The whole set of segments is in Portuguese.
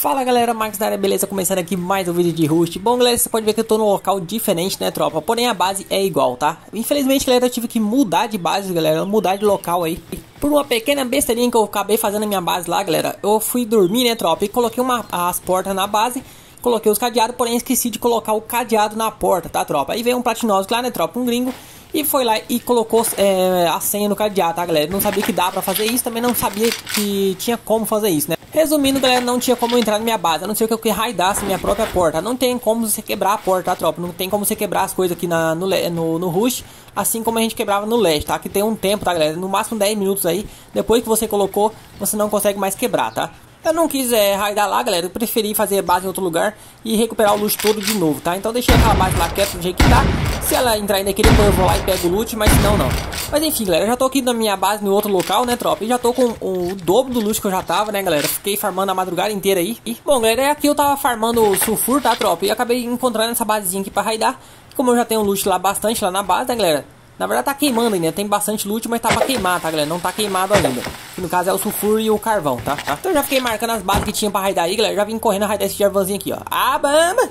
Fala galera, Max da área, beleza? Começando aqui mais um vídeo de Rust Bom galera, você pode ver que eu tô num local diferente, né tropa? Porém a base é igual, tá? Infelizmente galera, eu tive que mudar de base, galera Mudar de local aí Por uma pequena besteirinha que eu acabei fazendo na minha base lá, galera Eu fui dormir, né tropa? E coloquei uma, as portas na base Coloquei os cadeados, porém esqueci de colocar o cadeado na porta, tá tropa? Aí veio um platinoso lá, né tropa? Um gringo e foi lá e colocou é, a senha no cadeado, tá galera? Não sabia que dá pra fazer isso, também não sabia que tinha como fazer isso, né? Resumindo, galera, não tinha como entrar na minha base, a não ser que eu raidasse minha própria porta. Não tem como você quebrar a porta, tá, tropa? Não tem como você quebrar as coisas aqui na, no, no, no rush, assim como a gente quebrava no leste, tá? Que tem um tempo, tá, galera? No máximo 10 minutos aí. Depois que você colocou, você não consegue mais quebrar, tá? Eu não quis é, raidar lá, galera. Eu preferi fazer base em outro lugar e recuperar o luxo todo de novo, tá? Então deixei aquela base lá quieta do jeito que tá. Se ela entrar ainda aqui, depois eu vou lá e pego o loot, mas não, não. Mas enfim, galera, eu já tô aqui na minha base no outro local, né, tropa? E já tô com o dobro do luxo que eu já tava, né, galera? Fiquei farmando a madrugada inteira aí. E, bom, galera, aqui eu tava farmando o sulfur, tá, tropa? E acabei encontrando essa basezinha aqui pra raidar. Como eu já tenho loot lá bastante lá na base, né, galera? Na verdade tá queimando ainda, tem bastante loot, mas tá pra queimar, tá, galera? Não tá queimado ainda. Que no caso é o sulfur e o carvão, tá? tá? Então eu já fiquei marcando as bases que tinha pra raidar aí, galera. Já vim correndo a raidar esse jarvãozinho aqui, ó. Ah, bamba!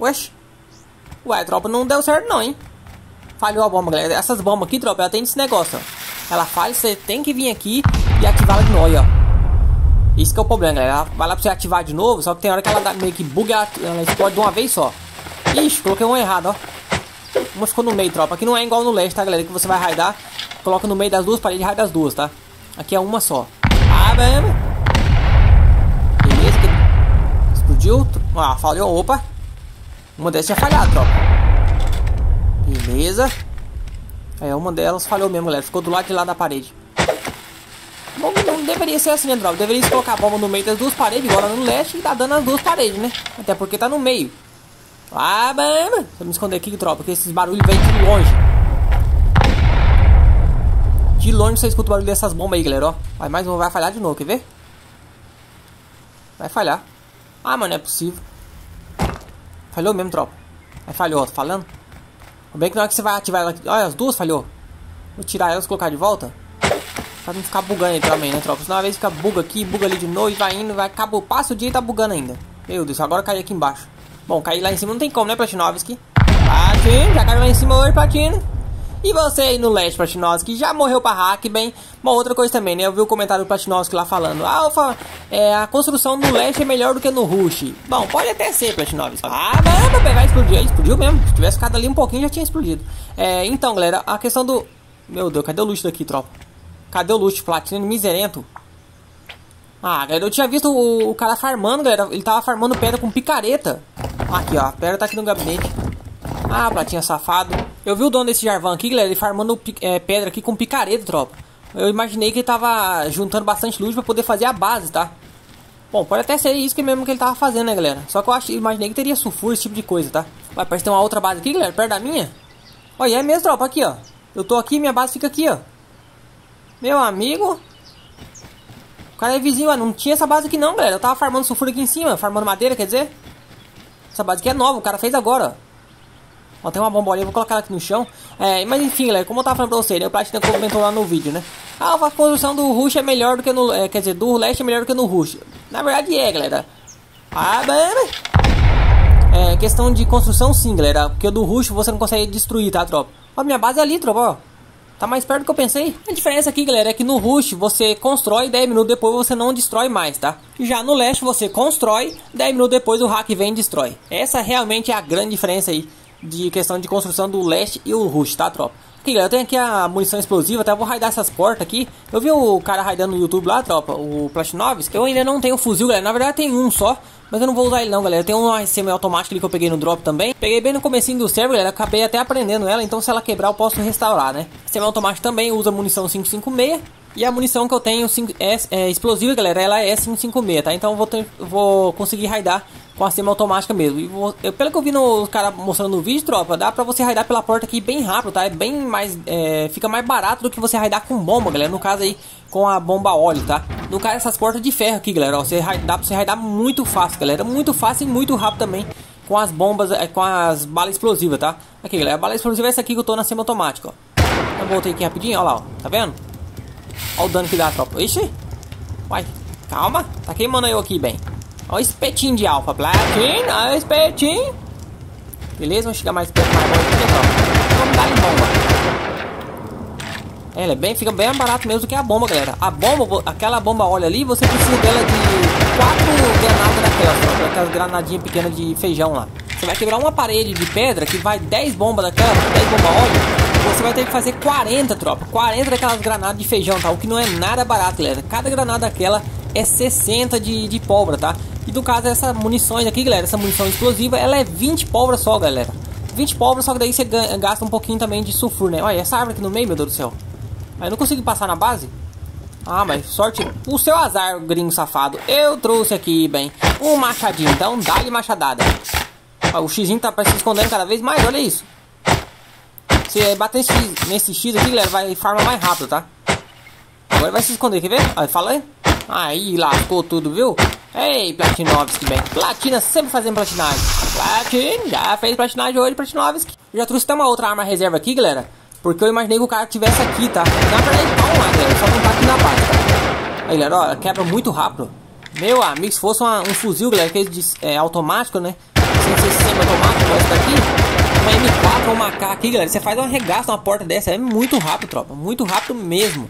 Ué? Ué, tropa, não deu certo não, hein? Falhou a bomba, galera. Essas bombas aqui, tropa, ela tem esse negócio, ó. Ela falha, você tem que vir aqui e ativá-la de novo, ó. Isso que é o problema, galera. Ela vai lá pra você ativar de novo, só que tem hora que ela dá meio que buga, ela, explode de uma vez só. Ixi, coloquei um errado, ó. Uma ficou no meio, tropa. Aqui não é igual no leste, tá, galera? Que você vai raidar, coloca no meio das duas paredes e raida as duas, tá? Aqui é uma só. Ah, vamos. Beleza. Que... Explodiu. Ah, falhou. Opa. Uma dessas tinha falhado, tropa. Beleza. É, uma delas falhou mesmo, galera. Ficou do lado de lá da parede. Bom, não deveria ser assim, né, tropa? Deveria colocar a bomba no meio das duas paredes, agora no leste, e tá dando as duas paredes, né? Até porque tá no meio. Ah, mano. Deixa eu me esconder aqui, tropa, porque esses barulhos vêm de longe. De longe você escuta o barulho dessas bombas aí, galera, ó. Vai mais uma, vai falhar de novo, quer ver? Vai falhar. Ah, mano, é possível. Falhou mesmo, tropa. Aí falhou, tô falando. Bem que na hora que você vai ativar ela aqui... Olha, as duas falhou. Vou tirar elas e colocar de volta. Pra não ficar bugando aí também, né, tropa? Senão uma vez fica buga aqui, buga ali de novo e vai indo, vai... Acabou, passa o dia e tá bugando ainda. Meu Deus, agora cai aqui embaixo. Bom, cair lá em cima não tem como, né, Platinovski? Platino, já caiu lá em cima hoje, Platino. E você aí no leste, Platinovski, já morreu pra hack, bem? Bom, outra coisa também, né? Eu vi o comentário do Platinovski lá falando. Alfa, é, a construção no leste é melhor do que no rush. Bom, pode até ser, Platinovski. Ah, não, vai explodir. Explodiu mesmo. Se tivesse ficado ali um pouquinho, já tinha explodido. É, então, galera, a questão do... Meu Deus, cadê o luxo daqui, tropa? Cadê o luxo, Platino miserento? Ah, galera, eu tinha visto o, o, cara farmando, galera. Ele tava farmando pedra com picareta. Aqui, ó. A pedra tá aqui no gabinete. Ah, platinha safado. Eu vi o dono desse Jarvan aqui, galera. Ele farmando é, pedra aqui com picareta, tropa. Eu imaginei que ele tava juntando bastante luz pra poder fazer a base, tá? Bom, pode até ser isso que mesmo que ele tava fazendo, né, galera? Só que eu acho, imaginei que teria sulfuro, esse tipo de coisa, tá? Vai, parece que tem uma outra base aqui, galera, perto da minha. Olha, é mesmo, tropa, aqui, ó. Eu tô aqui, minha base fica aqui, ó. Meu amigo, cara é vizinho, não tinha essa base aqui não, galera. Eu tava farmando sulfuro aqui em cima, farmando madeira, quer dizer? Essa base aqui é nova, o cara fez agora, ó. Ó, tem uma ali, vou colocar ela aqui no chão. É, mas enfim, galera, como eu tava falando pra você, né? O comentou lá no vídeo, né? Ah, a construção do Rush é melhor do que no... É, quer dizer, do Leste é melhor do que no Rush. Na verdade é, galera. Ah, mano. É, questão de construção sim, galera. Porque do Rush você não consegue destruir, tá, tropa? Ó, minha base é ali, tropa, ó. Tá mais perto do que eu pensei. A diferença aqui, galera, é que no Rush você constrói 10 minutos depois você não destrói mais, tá? Já no Leste você constrói, 10 minutos depois o hack vem e destrói. Essa realmente é a grande diferença aí de questão de construção do Leste e o Rush, tá, tropa? Aqui, galera, eu tenho aqui a munição explosiva, tá? Eu vou raidar essas portas aqui. Eu vi o cara raidando no YouTube lá, tropa, o Platinovs. Eu ainda não tenho fuzil, galera. Na verdade, tem um só. Mas eu não vou usar ele não, galera. Tem uma semi-automática ali que eu peguei no drop também. Peguei bem no comecinho do server, galera. Acabei até aprendendo ela, então se ela quebrar eu posso restaurar, né? Semi-automática também usa munição 556. E a munição que eu tenho é, é explosiva, galera, ela é 556, tá? Então eu vou, ter, vou conseguir raidar com a semi-automática mesmo. E eu, pelo que eu vi no cara mostrando no vídeo, tropa, dá pra você raidar pela porta aqui bem rápido, tá? É bem mais... É, fica mais barato do que você raidar com bomba, galera. No caso aí, com a bomba óleo, tá? No caso, essas portas de ferro aqui, galera, ó, você dá pra você raidar muito fácil, galera. Muito fácil e muito rápido também com as bombas, é, com as balas explosivas, tá? Aqui, galera, a bala explosiva é essa aqui que eu tô na semi-automática, ó. Eu voltei aqui rapidinho, ó lá, ó. Tá vendo? Olha o dano que dá, tropa. Ixi. Vai. Calma, tá queimando eu aqui, bem. Ó o espetinho de alfa. Platin, ó o espetinho. Beleza, vamos chegar mais perto, mais aqui, então. Vamos dar em bomba. É, ela é bem, fica bem barato mesmo do que a bomba, galera. A bomba, aquela bomba óleo ali, você precisa dela de quatro granadas daquelas, aquelas granadinhas pequenas de feijão lá. Você vai quebrar uma parede de pedra que vai 10 bombas daquela, 10 bombas óleo. Você vai ter que fazer 40, tropa. 40 daquelas granadas de feijão, tá? O que não é nada barato, galera. Cada granada daquela é 60 de, de pólvora, tá? E no caso, essa munições aqui, galera, essa munição explosiva, ela é 20 pólvora só, galera. 20 pólvora, só que daí você gasta um pouquinho também de sulfur, né? Olha, essa árvore aqui no meio, meu Deus do céu. Aí eu não consigo passar na base. Ah, mas sorte. O seu azar, gringo safado. Eu trouxe aqui, bem, um machadinho. Então, dá-lhe machadada. O X tá se escondendo cada vez mais, olha isso. Se bater nesse, nesse X aqui, galera, vai farmar mais rápido, tá? Agora vai se esconder, quer ver? Olha, fala aí. Aí, lascou tudo, viu? Ei, Platinovski, bem. Platina sempre fazendo platinagem. Platin, já fez platinagem hoje, Platinovski. Já trouxe até uma outra arma reserva aqui, galera. Porque eu imaginei que o cara tivesse aqui, tá? Na verdade, lá, galera. Só não tá aqui na base, tá? Aí, galera, ó, quebra muito rápido. Meu amigo, se fosse uma, um fuzil, galera, que é, é automático, né? Sem ser sistema automático, esse daqui. Uma M4 ou uma AK aqui, galera. Você faz um arregaço numa porta dessa. É muito rápido, tropa. Muito rápido mesmo.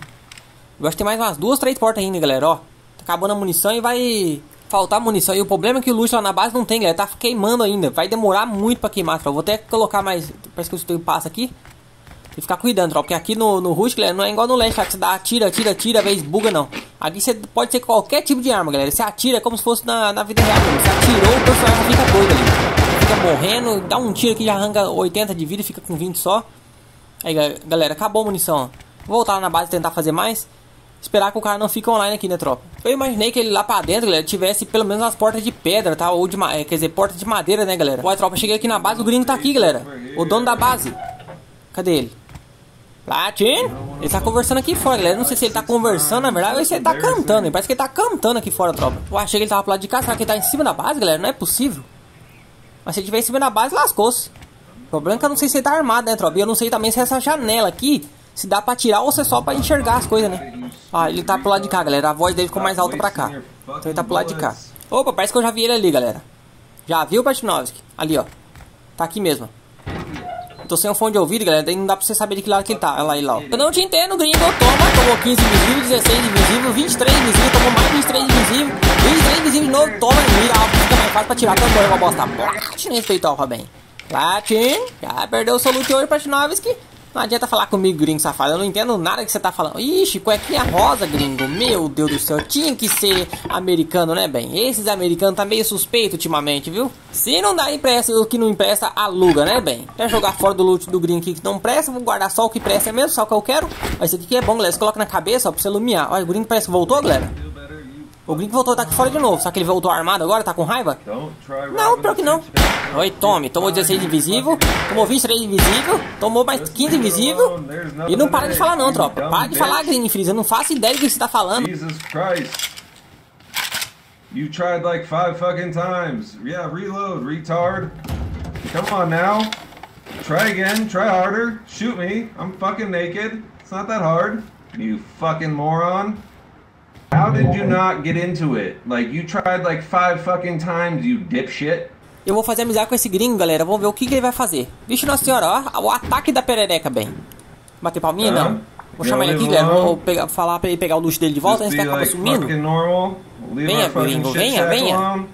Eu acho que tem mais umas duas, três portas ainda, galera, ó. Tá acabando a munição e vai faltar munição. E o problema é que o luxo lá na base não tem, galera. Tá queimando ainda. Vai demorar muito pra queimar, tropa. Vou até colocar mais... Parece que eu tenho passo aqui. E ficar cuidando, tropa. Porque aqui no, no Rush, galera, não é igual no Leste, que você dá tira, tira, tira, vez buga, não. Aqui você pode ter qualquer tipo de arma, galera. Você atira é como se fosse na, na vida real. Você atirou, o personagem fica doido ali. Fica morrendo, dá um tiro aqui, já arranca 80 de vida e fica com 20 só. Aí, galera, acabou a munição. Vou voltar lá na base e tentar fazer mais. Esperar que o cara não fique online aqui, né, tropa? Eu imaginei que ele lá pra dentro, galera, tivesse pelo menos as portas de pedra, tá? Ou de, é, quer dizer, portas de madeira, né, galera? Olha, tropa, cheguei aqui na base, o gringo tá aqui, galera. O dono da base. Cadê ele? Latin? Ele tá conversando aqui fora, galera. Não sei se ele tá conversando, na verdade, ou se ele tá cantando. Parece que ele tá cantando aqui fora, tropa. Eu achei que ele tava pro lado de cá. Será que ele tá em cima da base, galera? Não é possível. Mas se ele tiver em cima da base, lascou-se. O problema é que eu não sei se ele tá armado, né, tropa? E eu não sei também se essa janela aqui se dá pra tirar ou se é só pra enxergar as coisas, né? Ah, ele tá pro lado de cá, galera. A voz dele ficou mais alta pra cá. Então ele tá pro lado de cá. Opa, parece que eu já vi ele ali, galera. Já viu, Patinovski? Ali, ó. Tá aqui mesmo. Tô sem um fone de ouvido, galera. Daí não dá pra você saber de que lado que ele tá. Olha lá, ele lá, ó. Eu não te entendo, gringo. Toma, tomou 15 invisível, 16 invisível, 23 invisível, tomou mais 23 invisível, 23 invisível de novo. Toma, mira. Fica mais fácil pra tirar também, uma bosta. Platin, respeitou, bem. Platin, já perdeu o loot hoje, Patinovski. Não adianta falar comigo, gringo safado. Eu não entendo nada que você tá falando. Ixi, cuequinha rosa, gringo. Meu Deus do céu. Tinha que ser americano, né, bem? Esses americanos tá meio suspeito ultimamente, viu? Se não dá empresta, o que não empresta, aluga, né, bem? Quer jogar fora do loot do gringo aqui que não presta? Vou guardar só o que presta mesmo, só o que eu quero. Mas esse aqui é bom, galera. Você coloca na cabeça, ó, pra você iluminar. Olha, o gringo parece que voltou, galera. O Gringo voltou tá aqui fora de novo. Será que ele voltou armado agora? Tá com raiva? Não, pior que não. Oi, tome. Tomou 16 invisível. Tomou 23 invisível. Tomou mais 15 invisível. E não para de falar não, tropa. Para de falar, Green Freeze. Eu não faço ideia do que você tá falando. Jesus Christ. You tried like five fucking times. Yeah, reload, retard. Come on now. Try again. Try harder. Shoot me. I'm fucking naked. It's not that hard. You fucking moron. How did you not get into it? Like, you tried like five fucking times, you dipshit. Eu vou fazer amizade com esse gringo, galera. Vamos ver o que, que ele vai fazer. Vixe, nossa senhora, ó. O ataque da perereca, bem. Bater palminha, não. Vou chamar ele aqui, galera. Vou pegar, falar pra ele pegar o luxo dele de volta antes que acaba sumindo. Venha, gringo, venha, venha.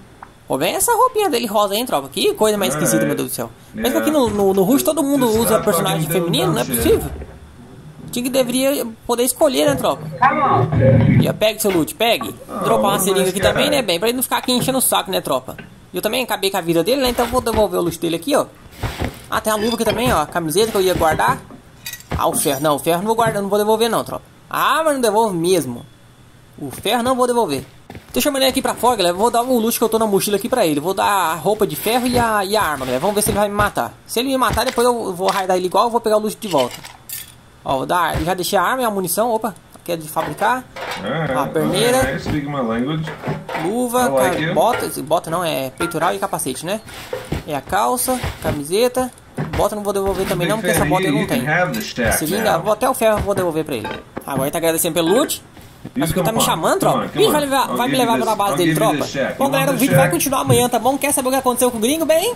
Pô, vem essa roupinha dele rosa, hein, tropa? Que coisa mais esquisita, meu Deus do céu. Mas aqui no, no, no Rush todo mundo usa personagem feminino, não é possível. Tinha que deveria poder escolher, né, tropa? E pegue seu loot, pegue. Dropar uma seringa aqui também, né, bem? Pra ele não ficar aqui enchendo o saco, né, tropa? Eu também acabei com a vida dele, né? Então vou devolver o loot dele aqui, ó. Ah, tem a luva aqui também, ó. A camiseta que eu ia guardar. Ah, o ferro. Não, o ferro não vou guardar, não vou devolver não, tropa. Ah, mas não devolvo mesmo. O ferro não vou devolver. Tô chamando ele aqui pra fora, galera. Vou dar o loot que eu tô na mochila aqui pra ele. Vou dar a roupa de ferro e a, e a arma, galera. Vamos ver se ele vai me matar. Se ele me matar, depois eu vou raidar ele igual. Eu vou pegar o loot de volta. Ó, dar, já deixei a arma e a munição. Opa, aqui é de fabricar. a perneira. Luva, like bota, bota não, é peitoral e capacete, né? É a calça, camiseta. Bota não vou devolver também não, porque essa bota eu não tenho. Seringa, vou até o ferro vou devolver pra ele. Agora ele tá agradecendo pelo loot. Acho que tá come me chamando, tropa? Ih, vai, levar, vai me levar pra base dele, tropa. Bom, galera, o vídeo vai continuar amanhã, tá bom? Quer saber o que aconteceu com o gringo? Bem,